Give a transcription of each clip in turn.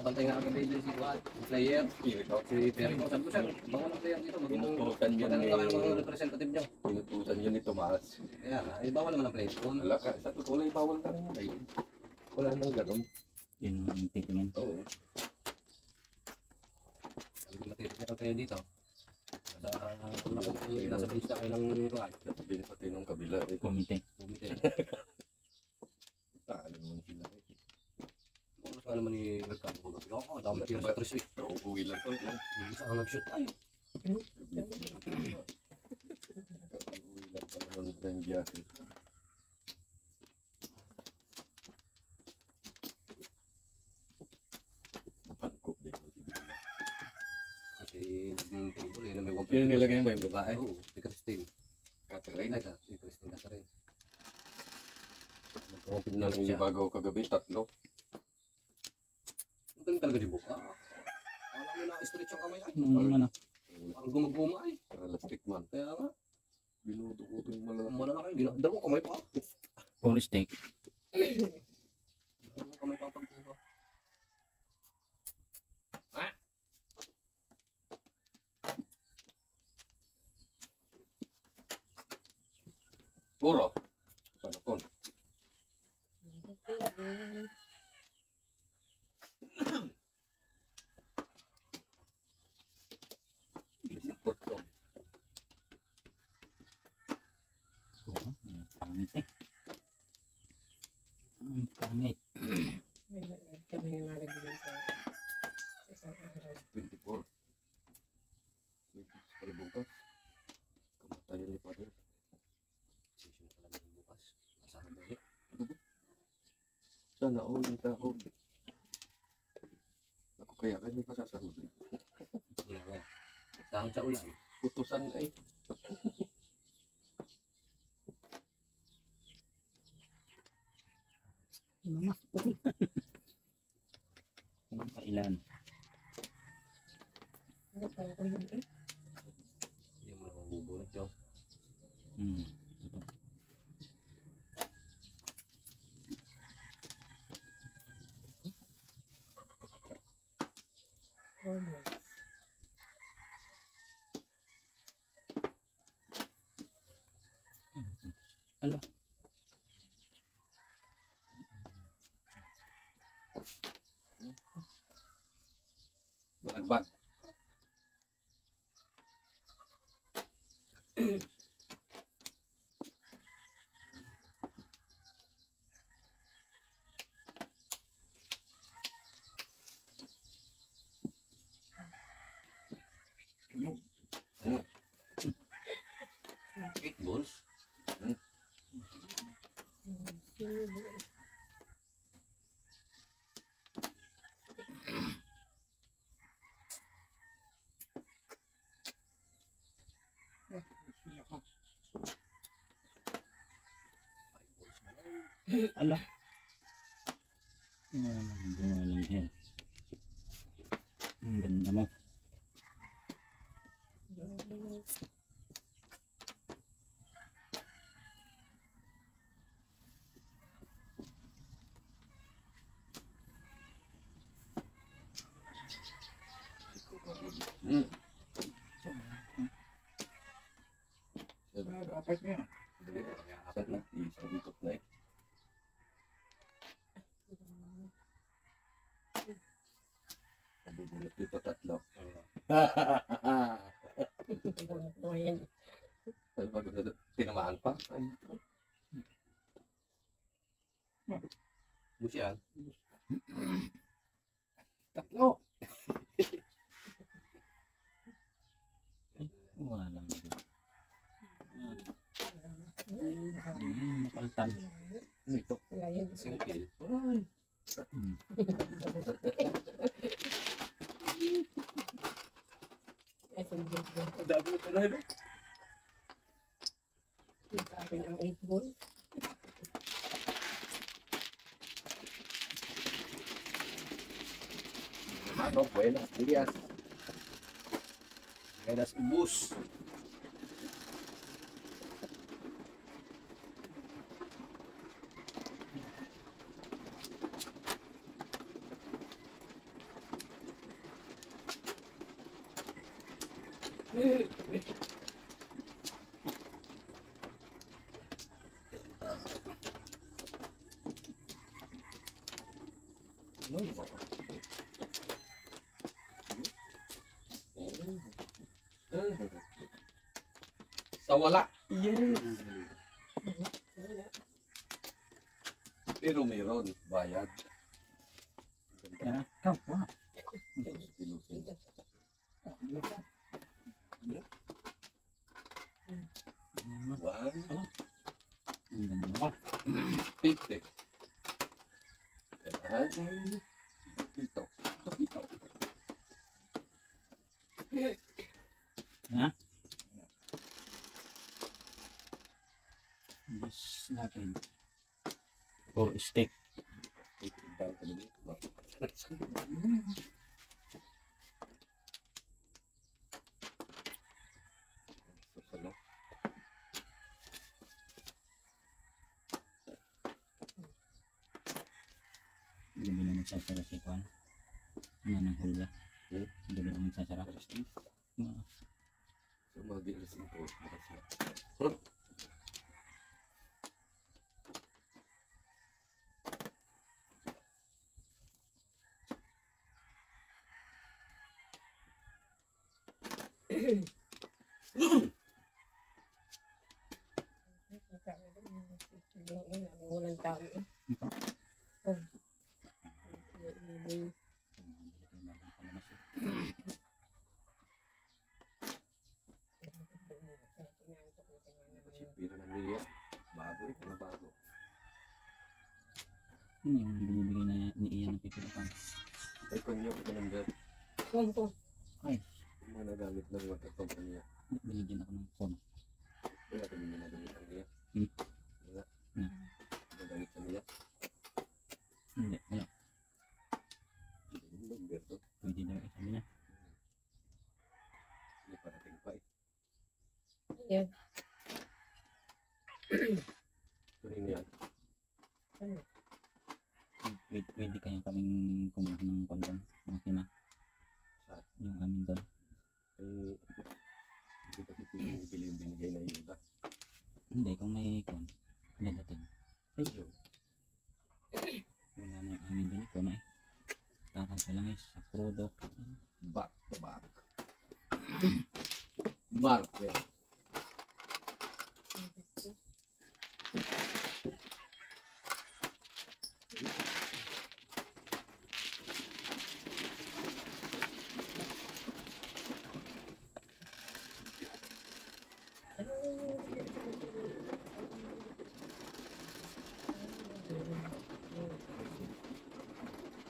nakabantay nga kagabi dito si Juan, player, si Perry ko. Sabi ko, sir, bawal ang player dito. Magandang Pinutusan yun magandang kami mga eh. representative niyo. Pinutusan yun ni Tomas. Kaya nga, eh, bawal naman ang player. Wala ka, sa totoo lang, bawal ka rin ay. Wala nang ganun. Yun ang titingin. Oo. Sabi ko, matitikin kayo dito. Sa, nasa base na kayo ng Juan. Sabi na pati nung kabila. Eh, Kumite. Ni Mercado ko. Ako, dami tiro sa 3 week. Uuwi lang to. ang nag-shoot tayo. Uuwi lang pa naman ng biyahe. Napangkop din. Kasi naging table eh, na may Yun nilagay mo yung babae. Oo, si Christine. Catherine. Ay, si Christine Catherine. Na lang yung bago kagabi, tatlo. Talaga di buka. Alam mo na stretch ang kamay ay. Nung ano, Ang gumaguma ay. Elastic man. Kaya nga, Binuto ko ito yung malalaki. muna na kayo. Gina- Dalawang kamay pa. four steak. Dalawang kamay pa ang pagbuka. Puro. Sana po. Puro. Oo, ang pangit eh. Ang pangit. Kami nga nalagyan sa sa isang araw. 24. Para bukas. Kamatayan ni Father. Session na pala ng bukas. Masama ba yun? Sana all yung tao. Ako kaya kanya pa sasahod. Wala nga. Dahon sa ulan. Putusan ay. Mama. Ang kailan. Ano pa ako yun eh? Hindi mo naman bubunot yun. Hmm. Hormone. Ala. Balagbag. Eight balls. Ala. Ano naman gumaling yan. Ang ganda mo. Hmm. Apat niya. Apat na. Isang ikot na eh. Nabubulot dito tatlo. Ano tinamaan pa. Ay, ಸವಲ Pero meron bayad. Kampo. One. Fifty. Ano yung binibigay na ni Ian ng pipilipan? Ay, kanya ko ng dad. Kumpo. Yung mga nagamit ng mga kompanya. Binigyan ako ng phone. Wala kami nagamit ng Ria. Hmm. Wala. Hmm. Nagamit ng Ria. Hindi, wala. Hindi, Humberto. Pwede daw eh, sabi niya. Hindi parating pa eh. Yan. Ito rin yan. Pwede, pwede kaya kaming kumuha ng kondom. Makina. Saan? Yung amin doon. Ay, hindi kasi pwedeng ibili yung binigay na yung iba. Hindi, kung may kwan. Dadating. Ayun. Wala na yung amin doon. Ikaw na eh. Takang ka lang eh. Sa crudo. Back to back. Marque.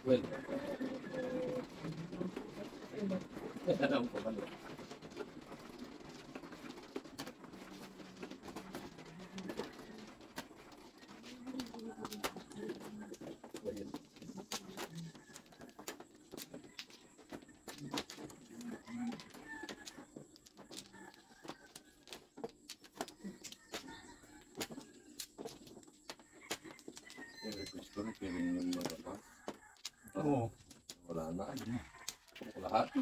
Well. Alam ko ba? Yung request ko rin, pero yung mga pa. Oo. Wala na. Ayun na. Lahat.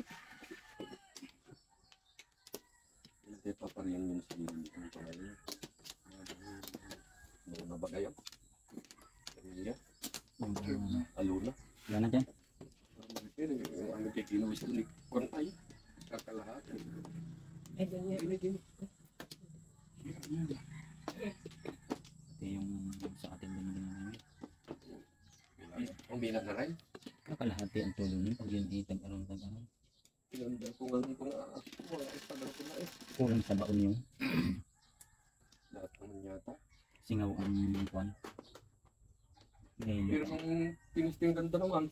Hindi pa pa rin yung si ang pangalan. Ano na ba kayo? Pamilya? Yung, uh, Aluna? wala na dyan. Pero yung ano kay kinuwis ni Kon ay kakalahat. Yan. Ito yung sa atin din din namin. Ang binat na rin. Kakalahati ang tulong niyo pag yun ay tag-aroon tag-aroon. Pinanda ko nga ipadal ko na eh. Kulang sa baon yung Lahat naman yata. singaw ang kwan. Pero Ngayon, nung tinisting ganda naman.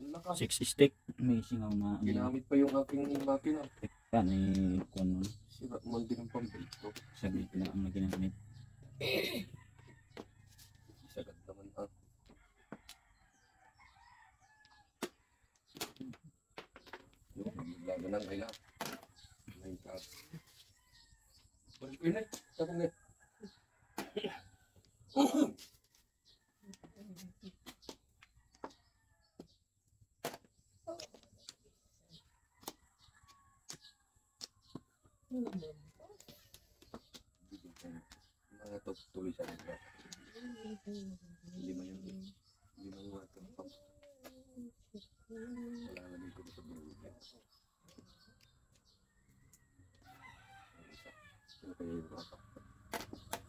Ang lakas. six stick. May singaw na ano, Ginamit pa yung aking makina. Pan, eh, kwan nun. Sira man din ang pambilito. Sa gitna ang naginamit. Sagad naman ah. Yung lago ng kailan. Ngayon ka. Balik ko yun eh. Sabi nga. Mga tuloy sa nila. Lima yun. Lima yung mga to. Wala na din ko sa buhay. Yung?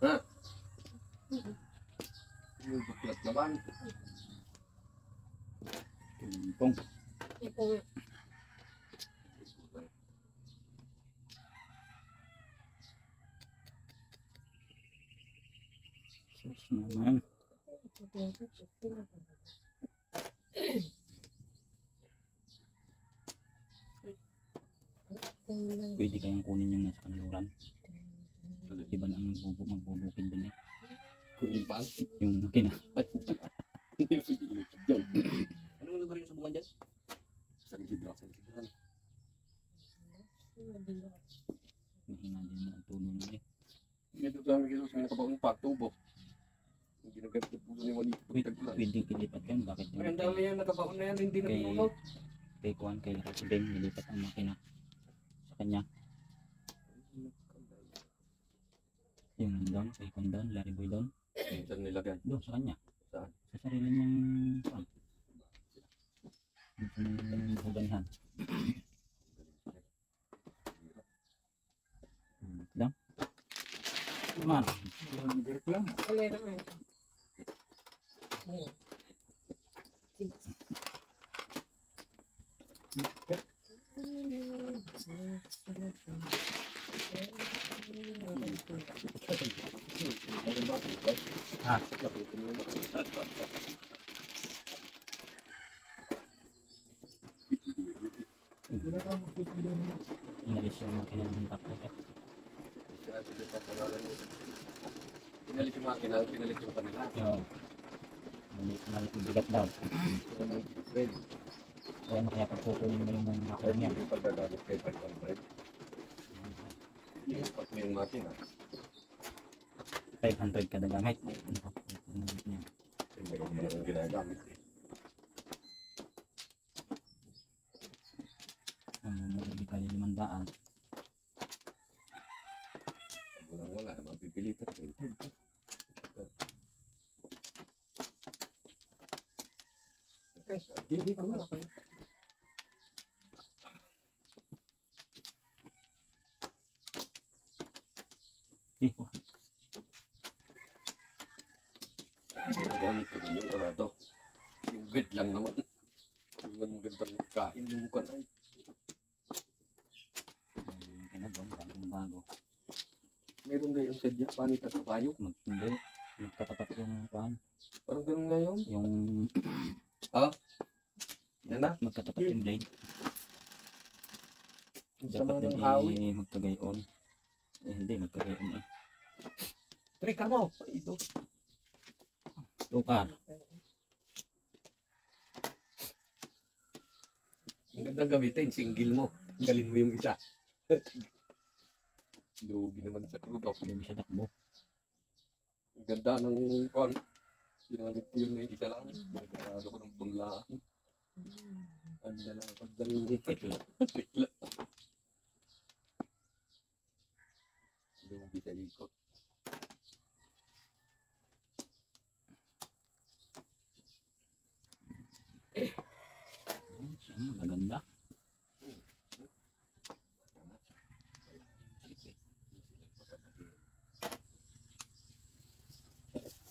Ha? Yung buklat naman. Tumpong. Ito naman. Pwede kayang kunin yung nasa kanluran. Iba na ang magbubu magbubukid dun eh. Kunin pa. Yung makina. Yan. Anong lugar yung subukan dyan? Sa gilid lang. Sa Likidan. Mahina din na ang tulo na eh. Dito sa amin kilos, may nakabaong pagtubo. Yung ginagamit ng puso ni Juanito pag Pwede, tagpulan. pwede kilipat yan. Bakit Ay, ang dami yan, nakabaon na yan, hindi na pinunod. kay Kuan kay Rosben nilipat ang makina sa kanya. Yung nandun, kay Kuan doon, Larry Boy doon. Saan nilagay? Doon sa kanya. Saan? Sa sarili niyang Kuan. Niyang huganihan. Lang. Man, Wala naman. Ayan. Ah. inalis yung makina ng takbo. Eh, Pinalit yung makina, pinalit yung kanila. Yung, mali, bigat daw. Kaya ano kaya pagkukunin mo yung mga Pwede niya. yung paggagamit kay 500. Yung pag yung makina, 500 kada gamit. Ano naman ang ginagamit. Ang mga kali limandaan. Walang wala, mapipilitan Hindi ko na. Yung karado. Yung grid lang naman. Yung magandang kain yung ay. yung kinabong, bagong bago. Meron na yung sadya, panit at kabayo. Hindi, magkatapat yung kuhan. Parang ganun ngayon. Yung, Yan na. Magkatapat yung blade. Dapat din i magkagayon. Eh, hindi, magkagayon eh. Trick ka mo. Ito. Tukar. Ang gandang gamitin, single mo. Galin mo yung isa. Lugi naman sa crudo. Hindi siya takbo. Ang ganda ng kwan. Ginamit ko yun na isa lang. Nagkarado ko ng punlaan. Ang dala pagdaling ni Pitla. Pitla. Lugi sa ikot. Siya, maganda.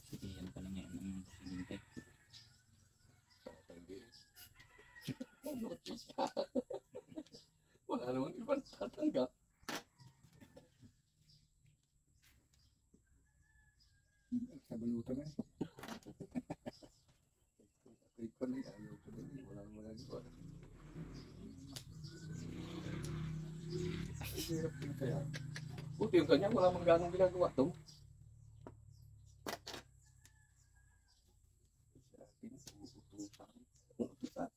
Sige, yan pala ngayon ang silinte. Wala naman ibang tatangga. Sa balutan eh. Kay ko na ayaw ko na yun. Wala naman nagawa. Hirap din kaya. Buti yung kanya, wala mang ganong ginagawa to. Sa atin, uutusan. Uutusan.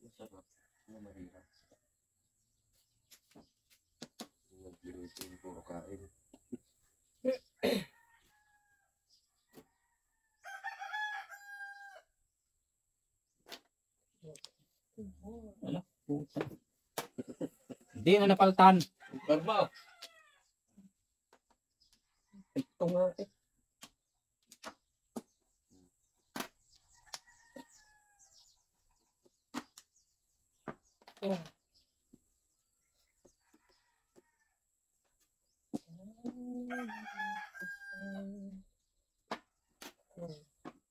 Masarap. Ano mahirap. Nagliluto yung puro kain. Wala. Di na napaltan. Karma. Ito nga eh.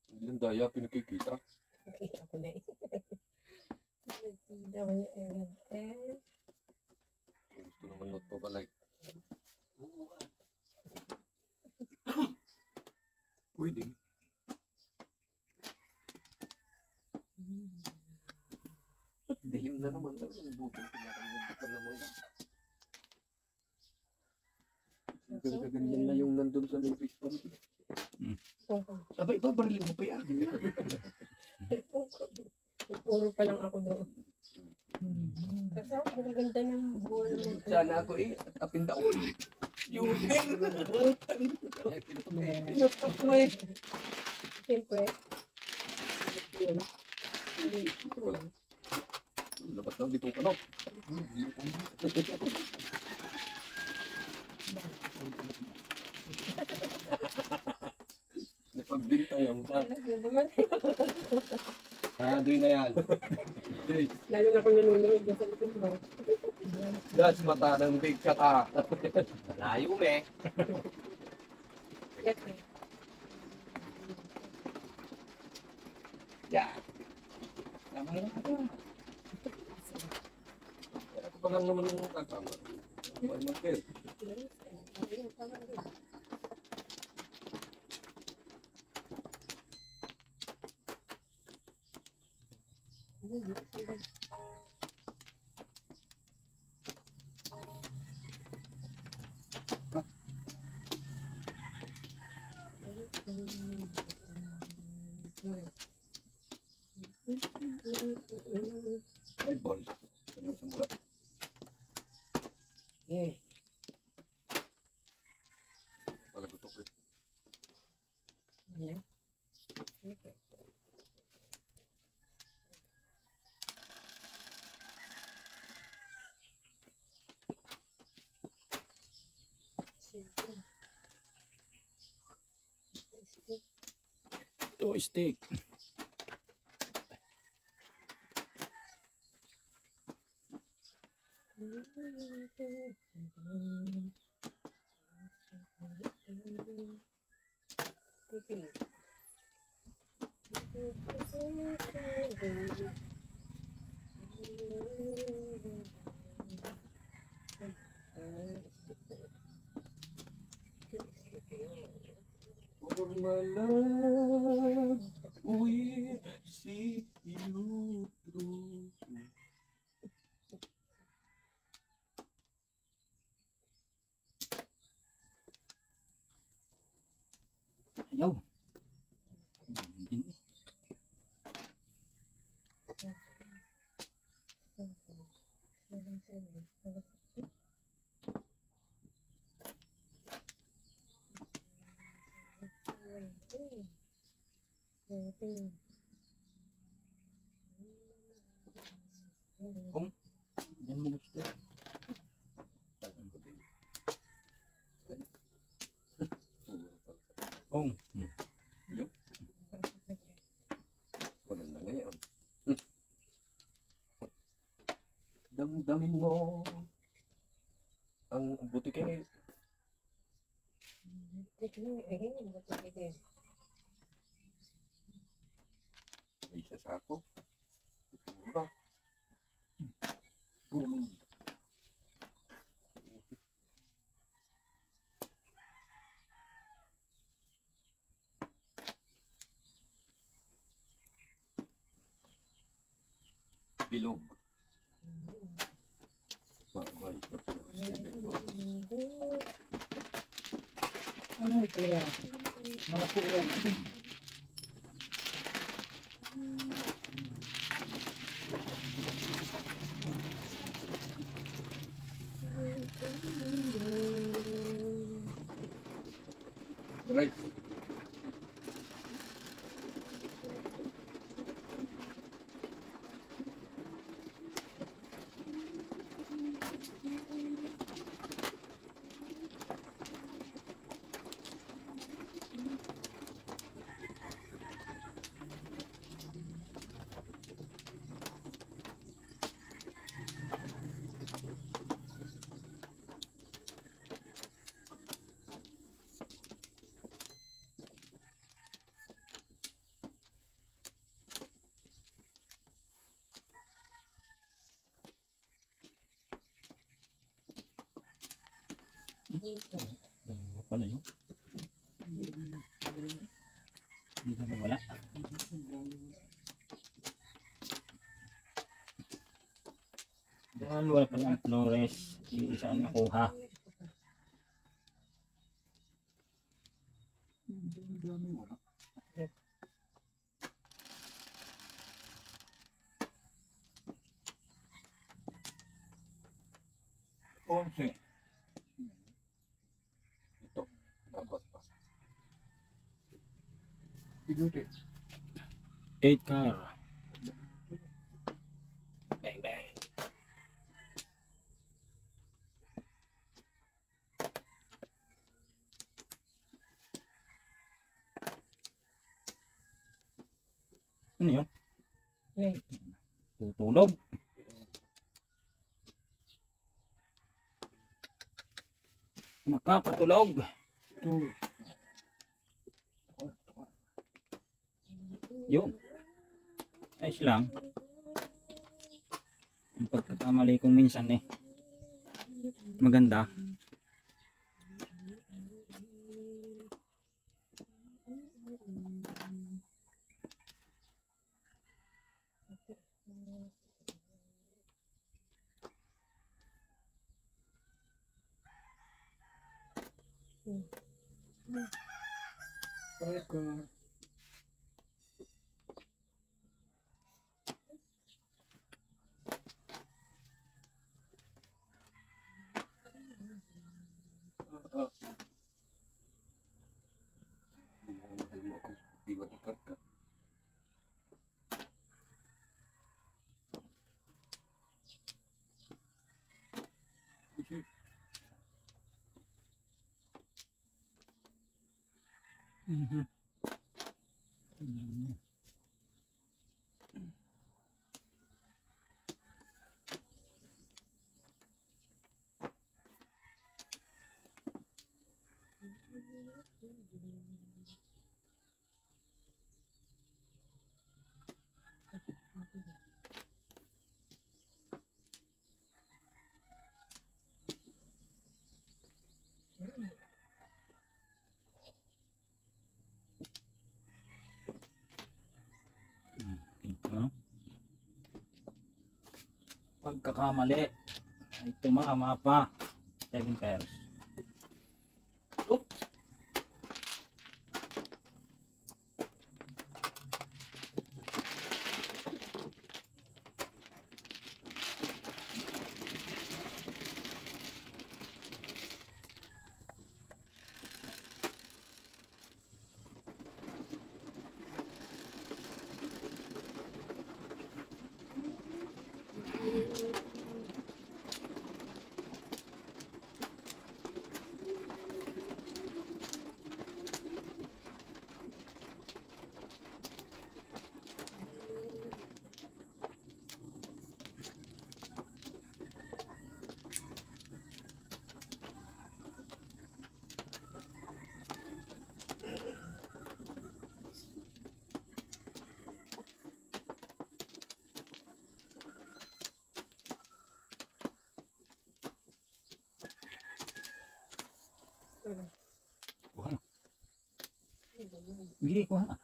Hindi yung daya pinakikita. Nakita ko na eh. Nakita ko na eh. Gusto naman not to ba like. Pwede. Dihim na naman. Ang bukong pinakamabukan ka naman. Ganda ganyan na yung nandun sa may Facebook. Sabay ba, barilin mo pa yan. Puro pa lang ako doon. Kasi ako, ang ganda ng buwan mo. Sana ako eh, at apinda ko. Yung Siyempre. Yun. Dapat lang dito ka no. Napagbintay ang sa. Talaga naman. Sarado na yan. Lalo na kung nanonood ka sa likod mo. Das mata ng big kata. Layo me. Kasi, Yeah. Tama na ako. Ako pa lang naman yung tatama. Ay, Markel. Ayun, tama din. Ay, ball. Ano sa mula? Yeah. Palagutok eh. Yeah. Okay. Ito, steak. Allah'ım Yan mo gusto. Oh. Wala na ngayon. Hmm. Damdamin mo ang buti kay may isa sa ako. Siguro. Hmm. Bilog. Mamay. Ano ito yan? Mga puwan. Pala yun. Hindi na wala. Dahil wala pala ang Flores. Isa ang nakuha. Ang dami wala. Onse. Ito. Dapat pa. Iguti. 8 car. Bang bang. Ano yun? Wait. Tutulog. Nakakatulog. Ito. Yun. Ayos lang. Ang pagkakamali kong minsan eh. Maganda. Mm-hmm. Pagkakamali. Ay tumama pa. 7 pairs. Kuha na. quá kuha na.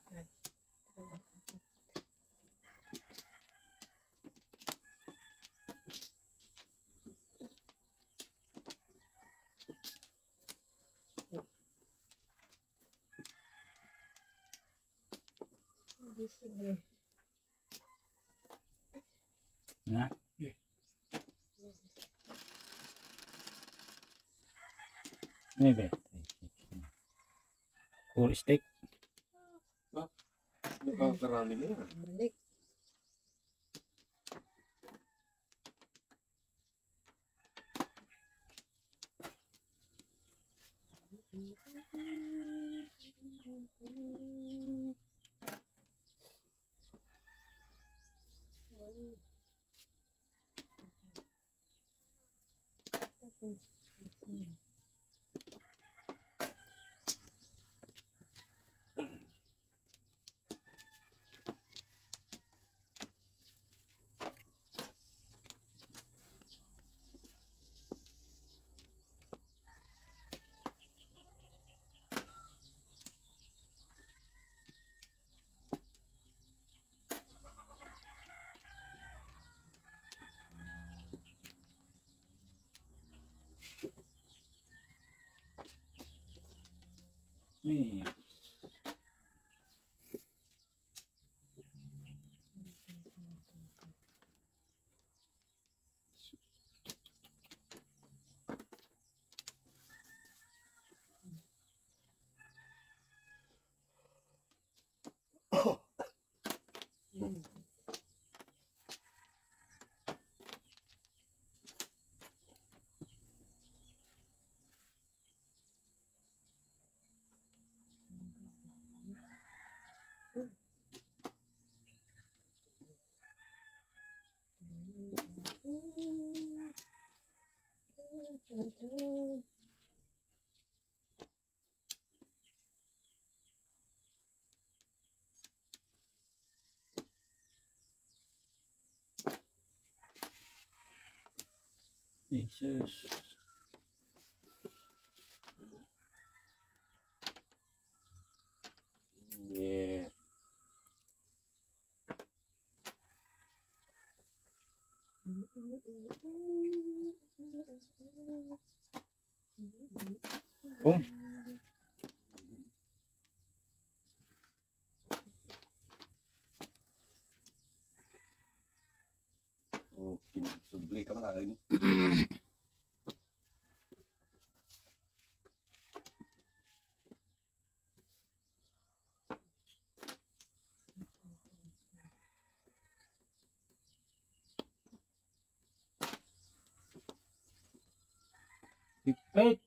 Na. Maybe. Four stick. Nakakarami na yan. Balik. Mm. Jesus. Yeah. Oh. Oh, kinasubli ka na rin. Pipit.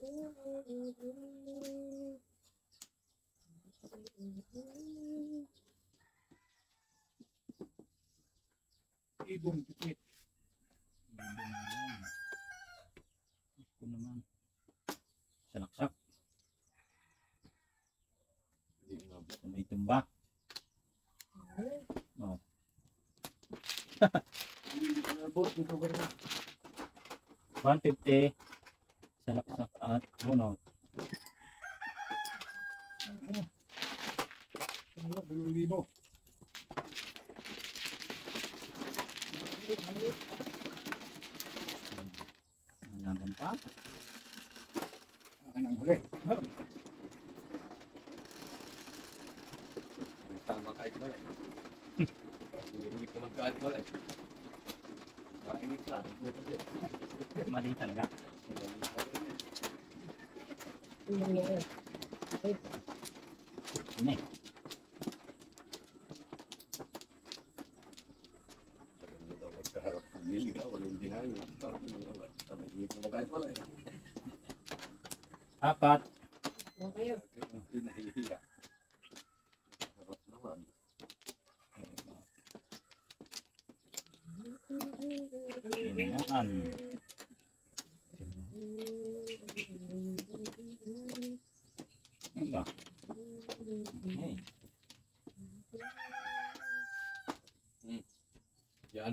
Gorgeous. Ibong tikit. Ako naman. Umabot. May tumba. Hindi ka nabot. Ito ka na. 150. Salaksak at bunot. Ano, dalawang libo. Laban pa. Akin ang huli. May tama kahit wala. Hindi ko magkahit wala. Mainit lang. Mali talaga. Ano eh. Magkaharap ng liga, walang dinayo. Hindi ko magkahit wala. Apat. Okay. Hindi nahihiya. Harap naman. Kailangan. Ano ba? Okay. Yan.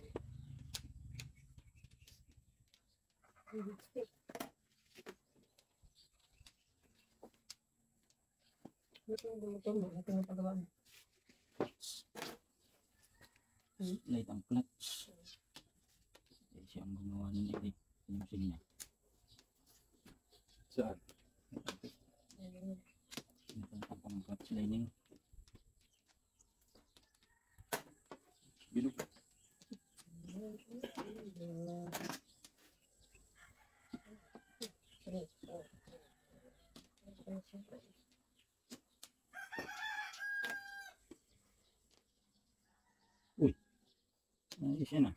Light ang clutch. Eh, siya ang gumawa ng edit. Ayusin niya. Saan? Ito ang clutch lining. Bilog. Ayos yan ah.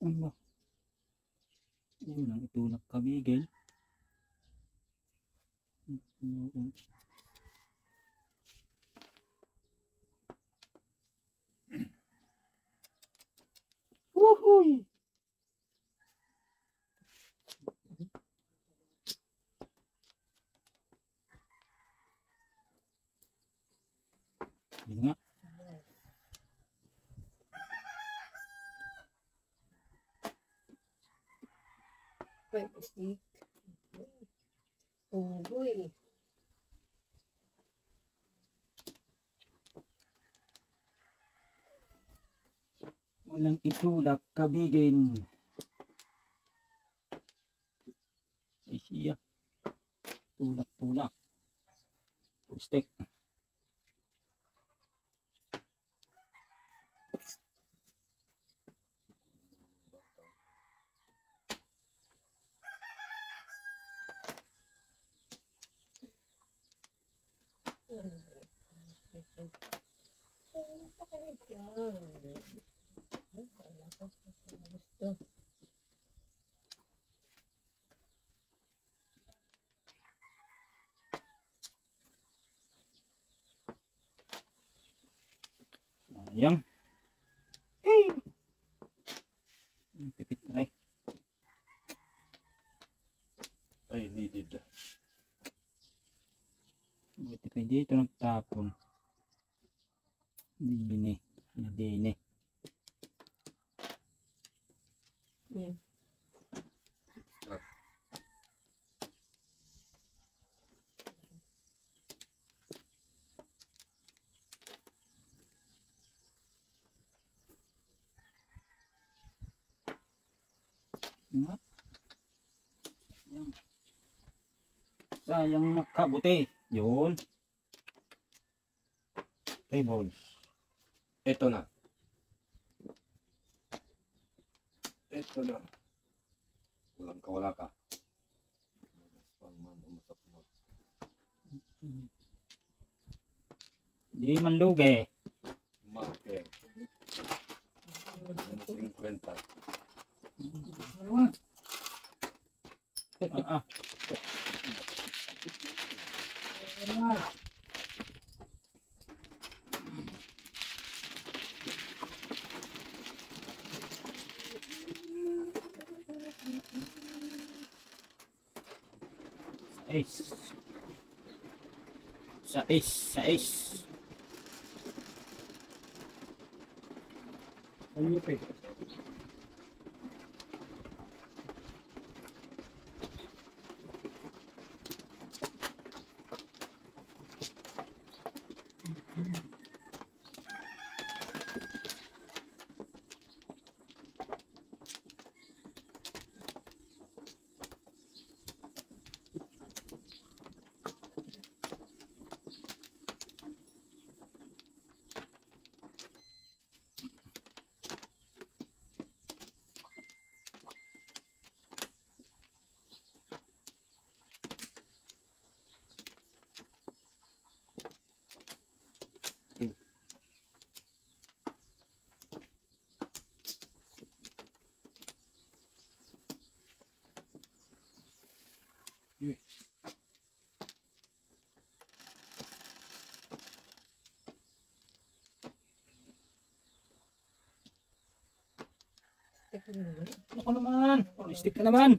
Ano ba? Yun lang, itulak kabigil. Woohoo! Yun nga. Pwede stick. Unggoy. Walang itulak kabigin. Ay siya. Tulak, tulak. Gusto. Sayang. Hey! Pipit na eh. Ay, needed. Buti pa dito nagtapon. Dine. Dine. Yan. Nga. Sayang. Sayang makabuti. Yun. Tables. Ito na. Ito na. Walang ka. Umusap mo. Di man lugi. Marker. Ano 50. Ah, ah. Sais. Sais, sais. Ano pa eh? Teka naman. Ako naman. Stick ka naman.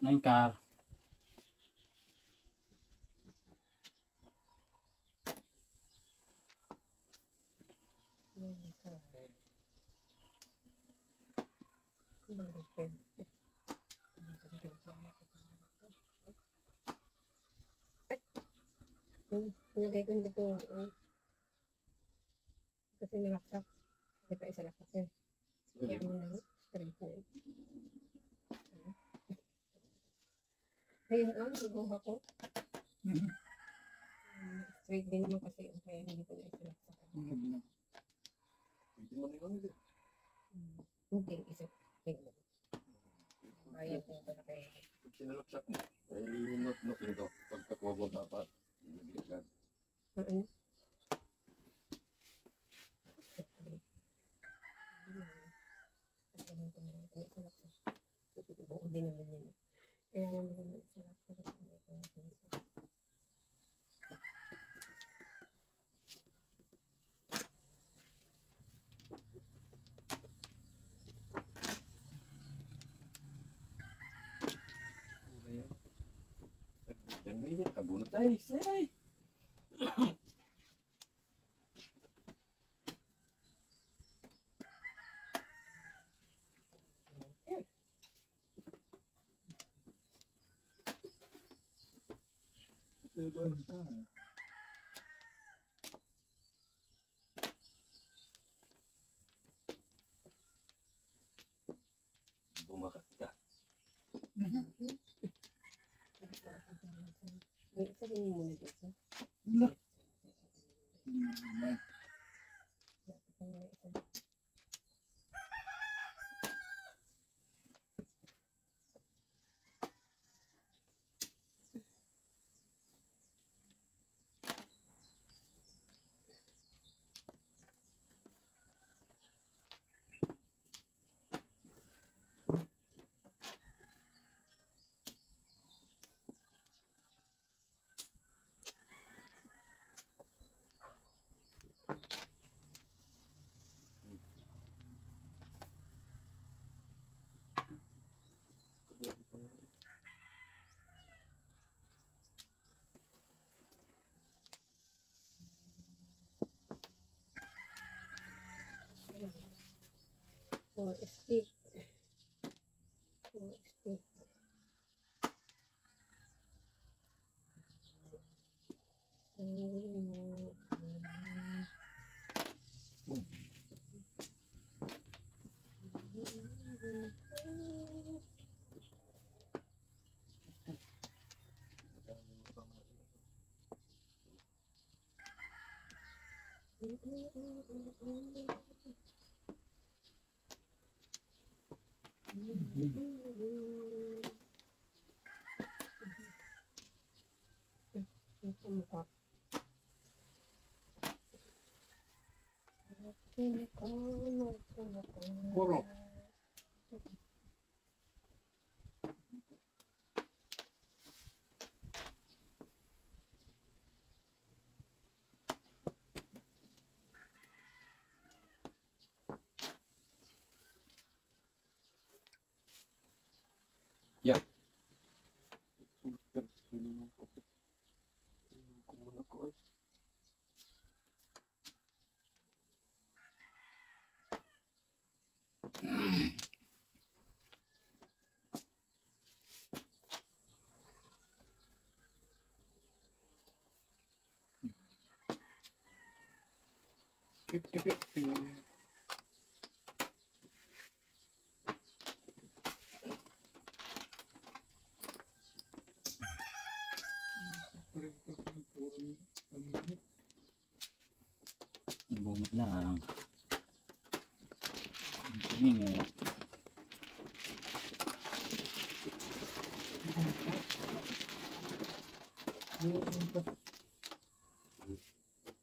nên cà. Hãy subscribe cho kênh Ghiền Mì Gõ Để không bỏ lỡ những video hấp dẫn Kasi nilaksak. Hindi pa isa laksak yun. Kaya mo na straight na yun. Ayun ang subuha ko. Mhm. Um, Straight din naman kasi yun. Kaya hindi ko na isa laksak. Pwede mo na yun. hindi. Hindi, isa. Tingnan. Bayad ko ba na kaya. Pag sinalaksak mo, ay not-not nito. Pagkakuha mo dapat. Hindi agad. Ano? Buo din naman yun. Kaya naman yung isa laksak. Yan ba yun? Abunot tayo. Say! Bumakat ka. May isa din yung muna dito. For stick. For stick. Ito Yeah.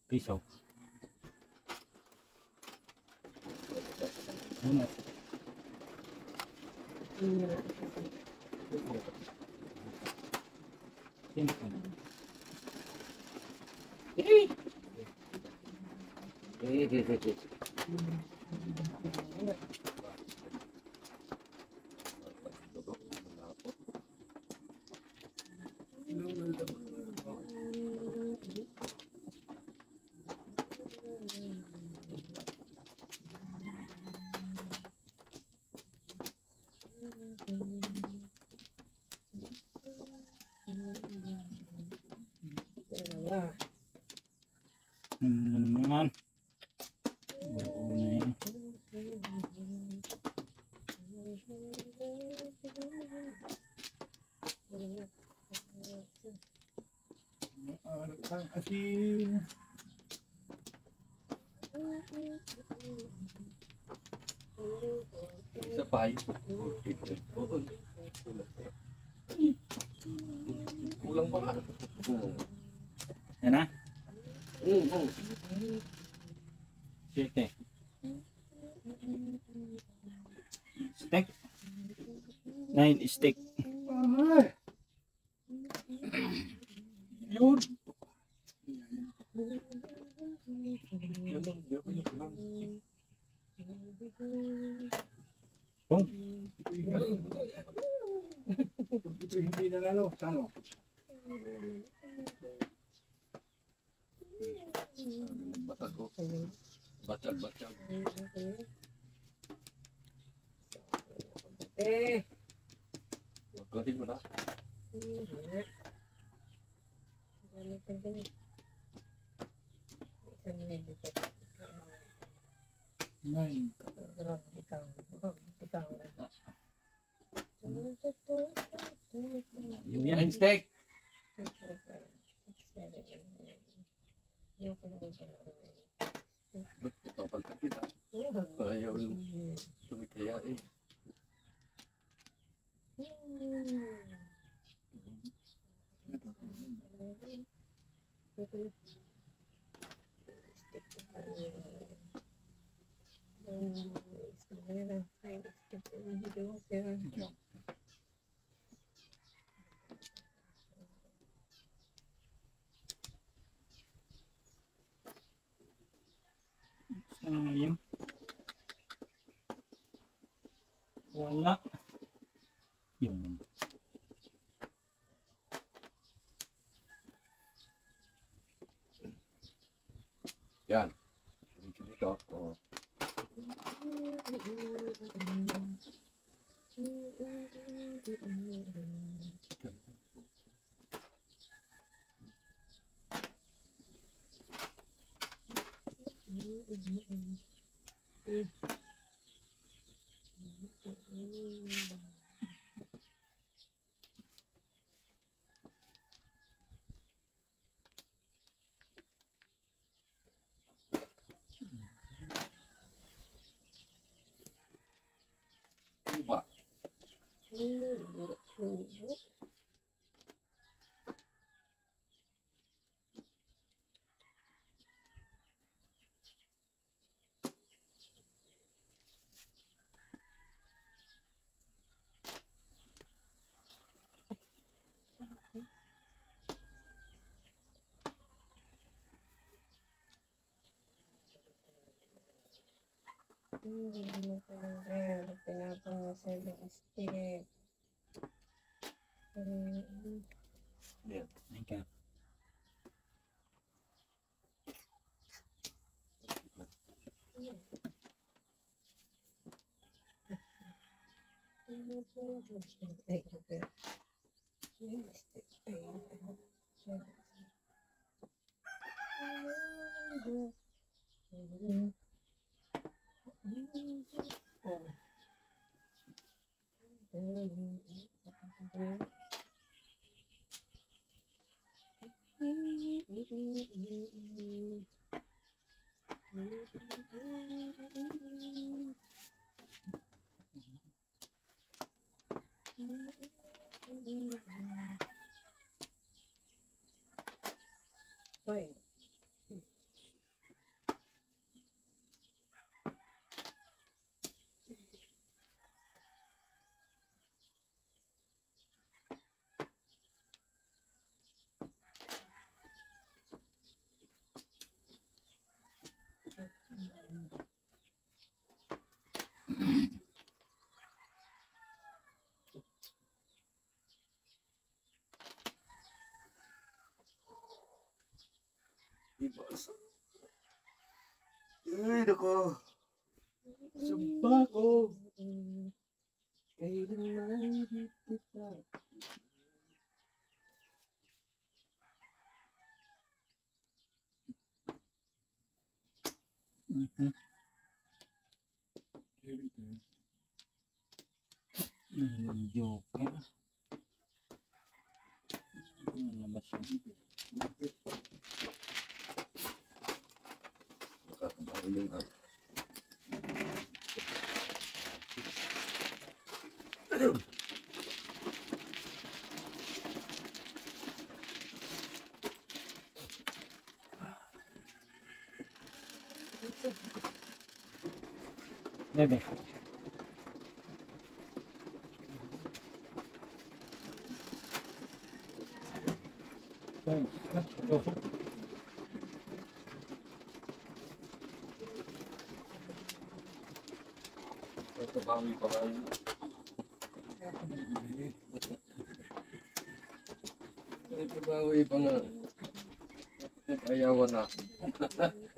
Pisau. Ah, asin. Isa pa. Kulang pa ka. Yan na? Mm, mm. Sige. Steak. Nine steak. Ay. Yun. Lang. Ito hindi nanalo. Talo. Batag ko. Batag, batag. eh. Magkatin mo na. Gamit ang ganit. Nine. Grabe, ikaw. Ikaw. Yun yan. Steak. Ba't ito pagkakita? Ayaw tumikaya eh. Sayang. Wala. Yun. Yan. 일로 이렇게 보내주고 이렇게 Pinapang na sa stick. Ay ka. Ay, okay. Fine. Ibasa. Ay, nako. Sumpa ko. Kailanman kita. Mhm. Yung joker. Ano ba siya? Nakakabaho yung ah. Bebe. Nakabawi pa lang. Nakabawi pa nga. Ayawan na.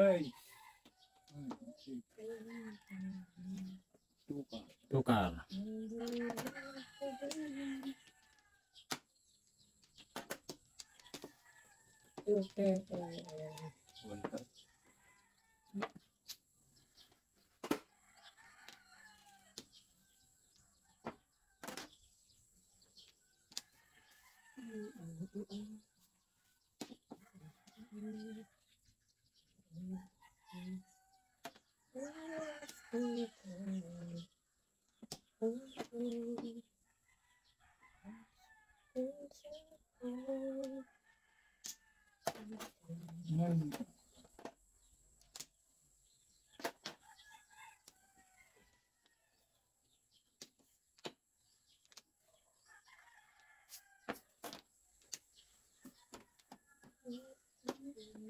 Ai,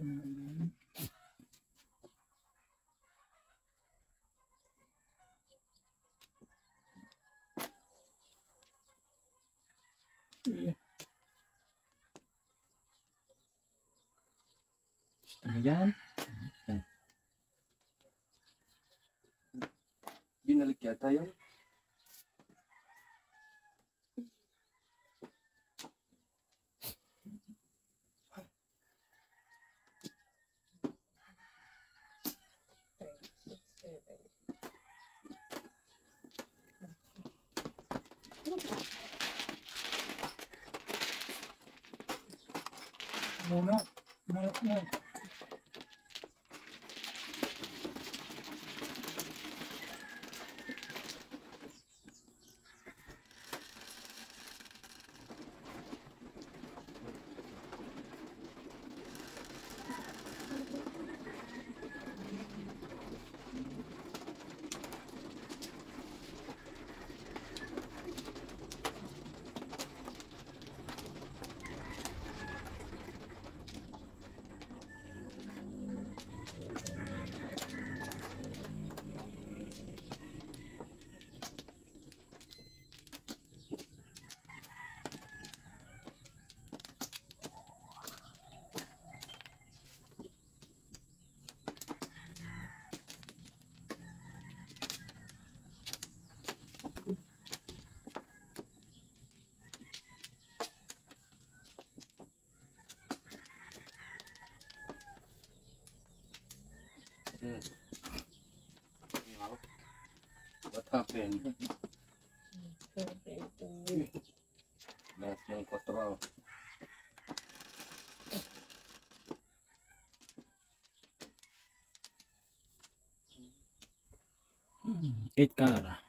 ayan sa mga ilan. Yeah. Gusto mo Mm-hmm. Betapin. Nas. Eight car.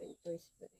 Seven choice pa rin.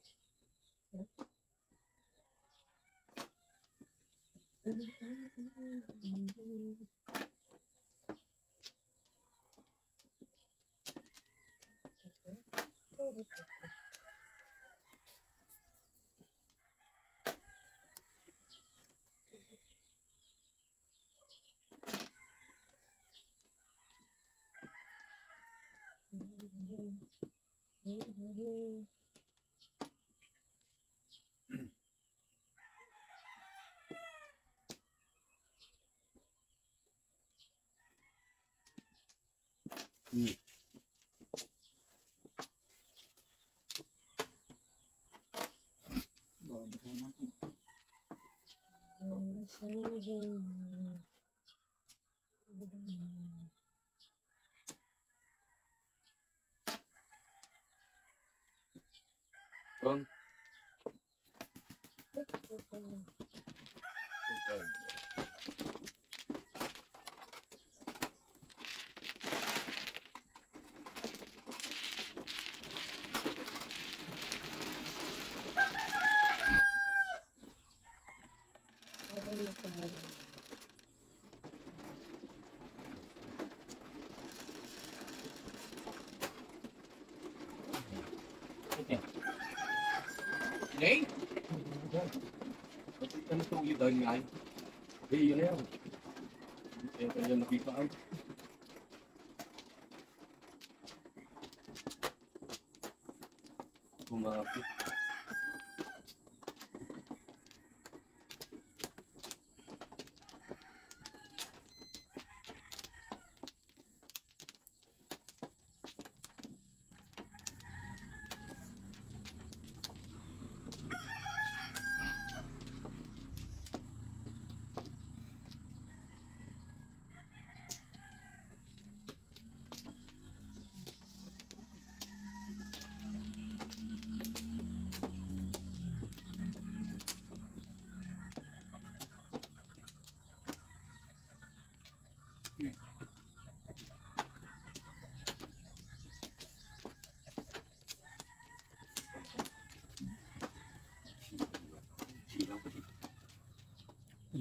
曾经。Ano itong ilan nga? Eh, yun na yan. Kaya kanya nakita ay. Kumapit.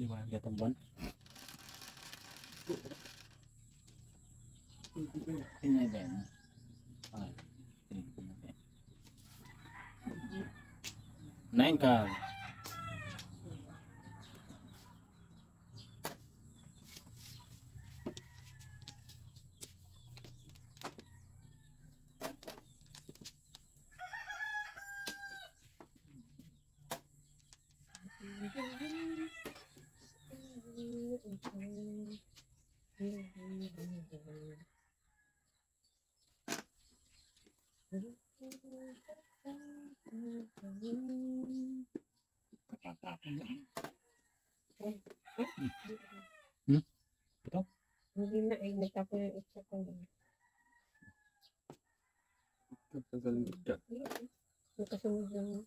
Liwanag yata ang buwan. Tingnan ba yan? Ay, tingnan ba yan? Nine car. Hmm? Ito? Hindi na eh, nagtapo yung isa ko. Kagaling ka. Nakasunod lang.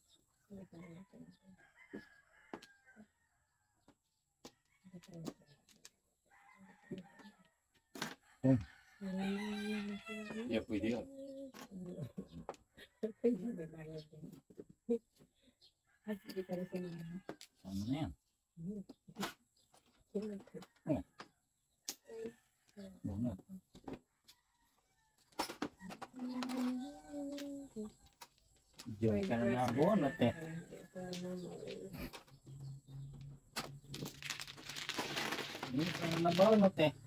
Oh. Yeah, pwede yan. Ay, hindi ka rin sinama. Ano na yan? Bunot. Diyan ka na na bunot eh. Diyan ka na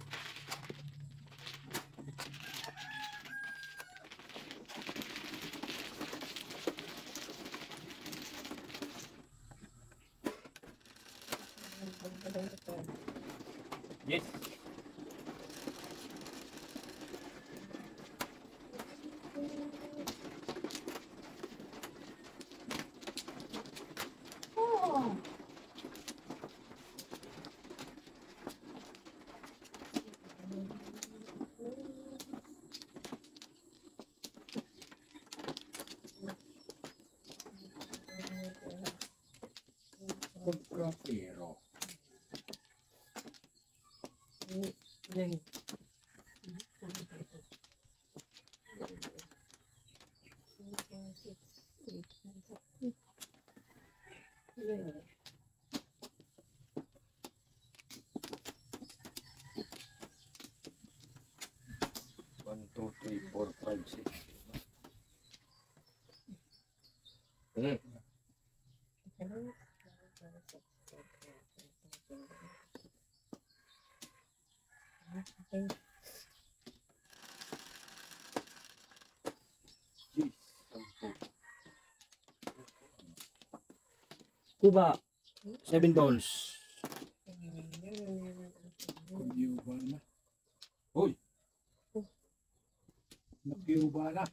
Kuba. Seven balls. Kubyuba na. Uy! Nakyuba na.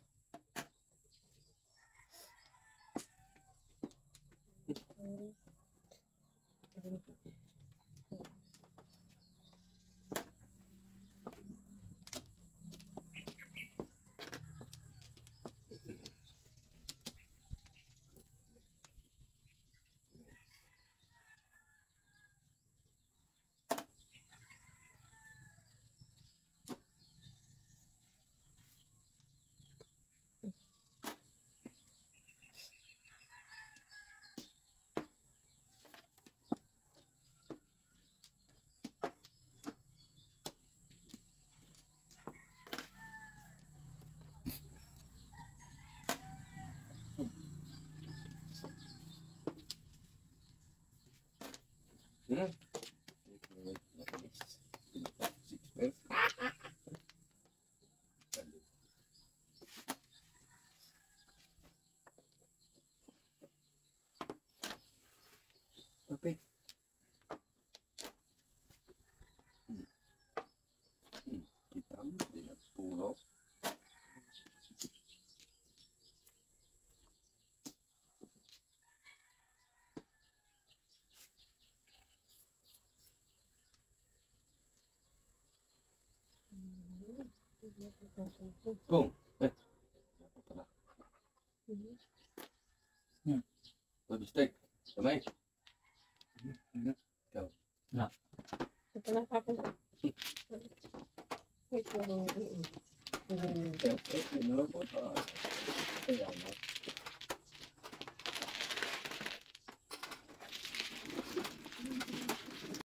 Hmm. Six, Okay. Hmm. Hmm. Kita mo, pinagpuro. Boom. Eh. Ako pala. Hmm. Baby steak. Kamay. Ito